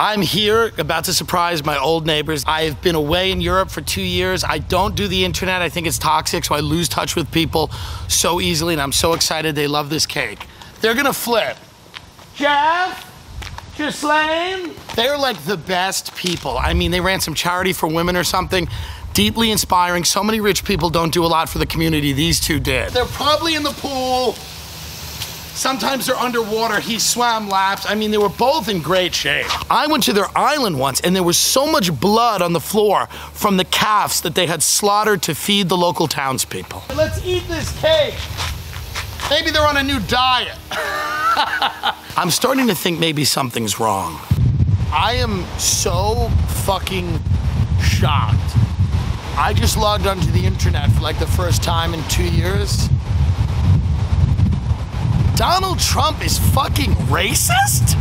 I'm here about to surprise my old neighbors. I have been away in Europe for two years. I don't do the internet. I think it's toxic, so I lose touch with people so easily, and I'm so excited they love this cake. They're gonna flip. Jeff? Ghislaine? They're like the best people. I mean, they ran some charity for women or something. Deeply inspiring. So many rich people don't do a lot for the community. These two did. They're probably in the pool. Sometimes they're underwater. He swam laps. I mean, they were both in great shape. I went to their island once, and there was so much blood on the floor from the calves that they had slaughtered to feed the local townspeople. Let's eat this cake. Maybe they're on a new diet. I'm starting to think maybe something's wrong. I am so fucking shocked. I just logged onto the internet for like the first time in two years. Donald Trump is fucking racist?